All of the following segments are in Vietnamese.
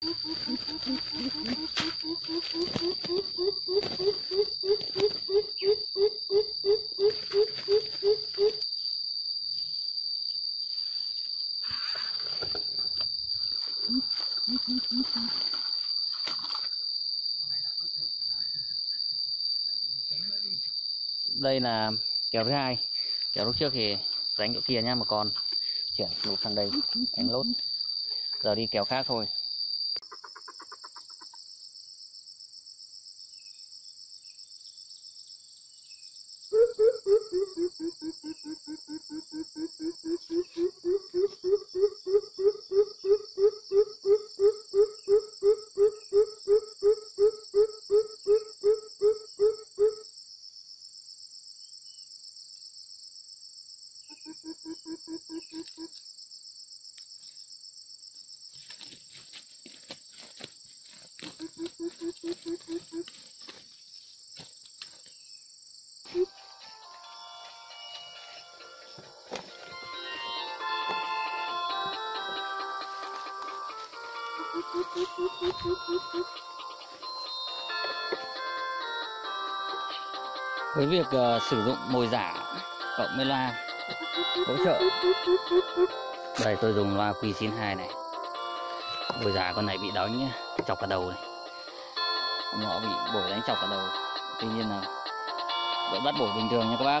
đây là kéo thứ hai. Kéo lúc trước thì đánh chỗ kia nhá, mà còn chuyển lụt sang đây, đánh lốt. Giờ đi kéo khác thôi. Với việc uh, sử dụng mồi giả cộng với loa hỗ trợ. Đây, tôi dùng loa Q92 này. Mồi già con này bị đánh chọc cả đầu này. Nó bị bổ đánh chọc cả đầu. Tuy nhiên là vẫn bắt bổ bình thường nha các bác.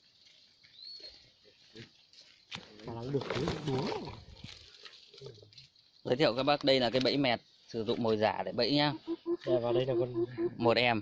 mà được cái búa giới thiệu các bác đây là cái bẫy mẹt sử dụng mồi giả để bẫy nhá. Đây, vào đây là con một em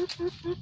Mm-hmm.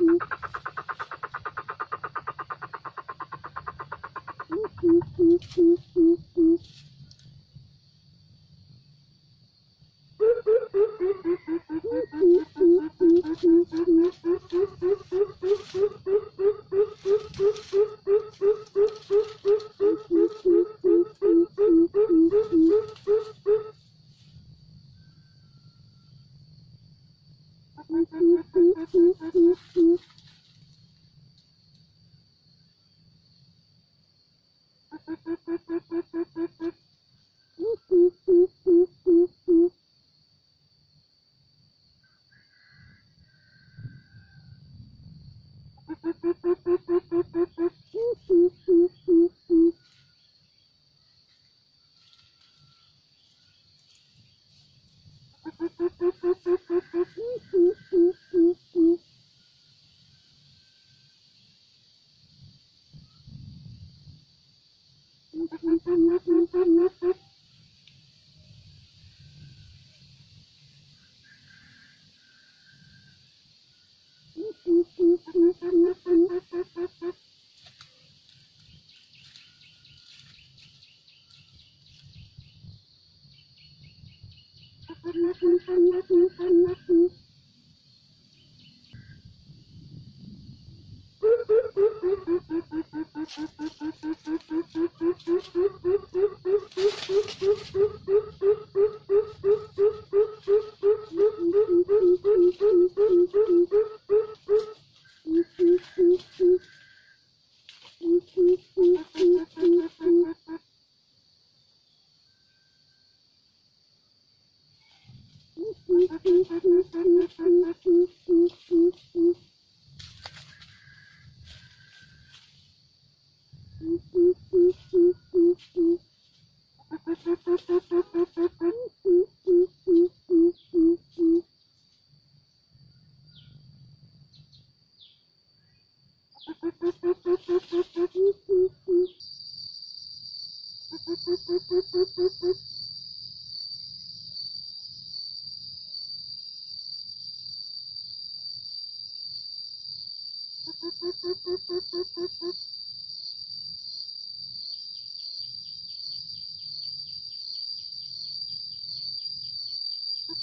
うん。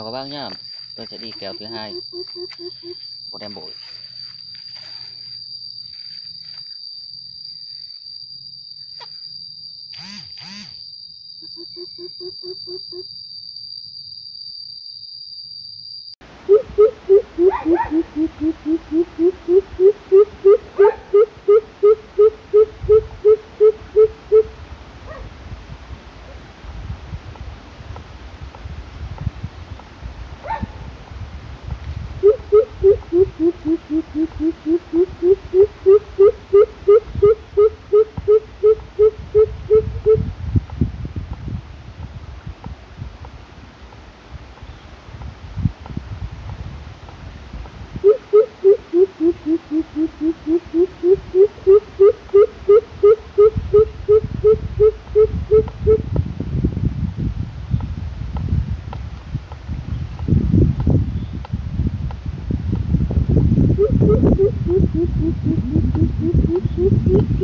chào các bác nhá. Tôi sẽ đi kéo thứ hai. Một em bội.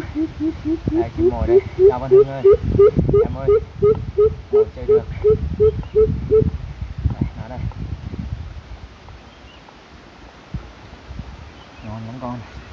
không đây chim mồi đây. Chào bạn Hưng ơi em ơi mồi chơi được. Đây, nó đây. Ngon lắm con. này